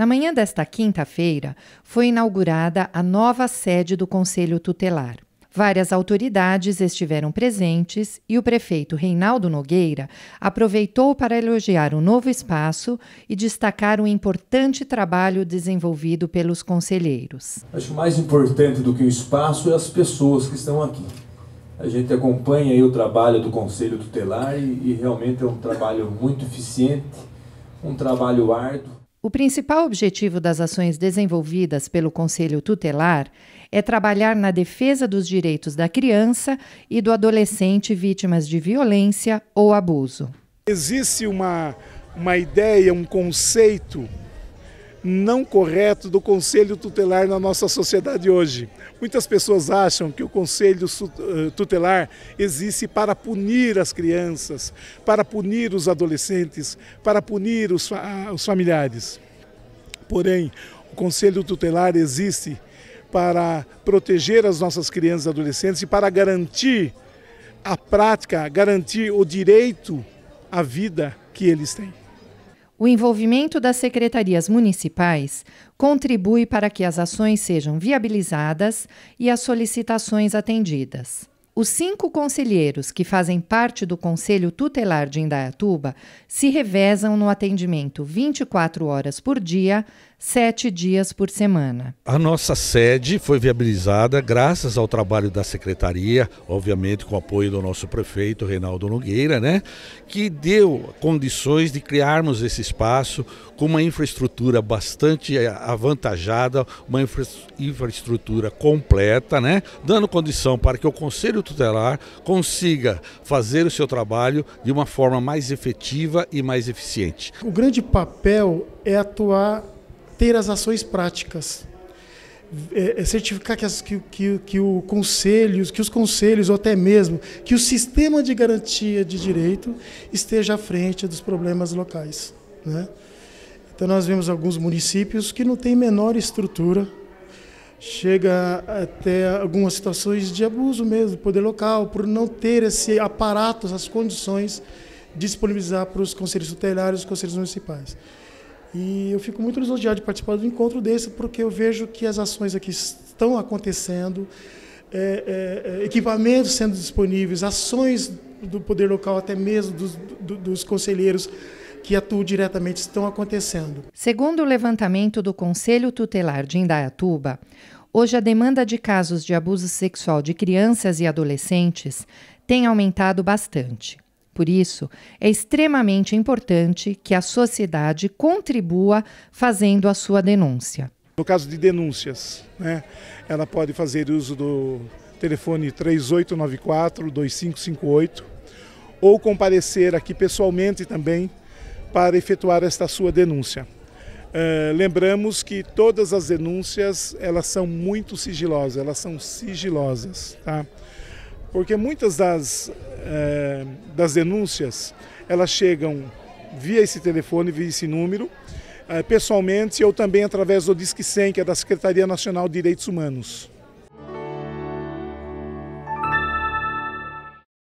Na manhã desta quinta-feira, foi inaugurada a nova sede do Conselho Tutelar. Várias autoridades estiveram presentes e o prefeito Reinaldo Nogueira aproveitou para elogiar o novo espaço e destacar o importante trabalho desenvolvido pelos conselheiros. Acho mais importante do que o espaço é as pessoas que estão aqui. A gente acompanha o trabalho do Conselho Tutelar e, e realmente é um trabalho muito eficiente, um trabalho árduo. O principal objetivo das ações desenvolvidas pelo Conselho Tutelar é trabalhar na defesa dos direitos da criança e do adolescente vítimas de violência ou abuso. Existe uma, uma ideia, um conceito não correto do conselho tutelar na nossa sociedade hoje. Muitas pessoas acham que o conselho eh, tutelar existe para punir as crianças, para punir os adolescentes, para punir os, os familiares. Porém, o conselho tutelar existe para proteger as nossas crianças e adolescentes e para garantir a prática, garantir o direito à vida que eles têm. O envolvimento das secretarias municipais contribui para que as ações sejam viabilizadas e as solicitações atendidas. Os cinco conselheiros que fazem parte do Conselho Tutelar de Indaiatuba se revezam no atendimento 24 horas por dia, sete dias por semana. A nossa sede foi viabilizada graças ao trabalho da secretaria, obviamente com o apoio do nosso prefeito Reinaldo Nogueira, né, que deu condições de criarmos esse espaço com uma infraestrutura bastante eh, avantajada, uma infra infraestrutura completa, né, dando condição para que o Conselho Tutelar consiga fazer o seu trabalho de uma forma mais efetiva e mais eficiente. O grande papel é atuar ter as ações práticas. É, é certificar que, as, que, que, que, o conselho, que os conselhos, ou até mesmo que o sistema de garantia de direito esteja à frente dos problemas locais. Né? Então nós vemos alguns municípios que não têm menor estrutura, chega até algumas situações de abuso mesmo do poder local, por não ter esse aparato, as condições de disponibilizar para os conselhos tutelares os conselhos municipais. E eu fico muito lisonjeado de participar do encontro desse, porque eu vejo que as ações aqui estão acontecendo, é, é, é equipamentos sendo disponíveis, ações do poder local, até mesmo dos, do, dos conselheiros que atuam diretamente, estão acontecendo. Segundo o levantamento do Conselho Tutelar de Indaiatuba, hoje a demanda de casos de abuso sexual de crianças e adolescentes tem aumentado bastante. Por isso, é extremamente importante que a sociedade contribua fazendo a sua denúncia. No caso de denúncias, né, ela pode fazer uso do telefone 3894-2558 ou comparecer aqui pessoalmente também para efetuar esta sua denúncia. Uh, lembramos que todas as denúncias elas são muito sigilosas, elas são sigilosas, tá? Porque muitas das, é, das denúncias, elas chegam via esse telefone, via esse número, é, pessoalmente ou também através do Disque 100, que é da Secretaria Nacional de Direitos Humanos.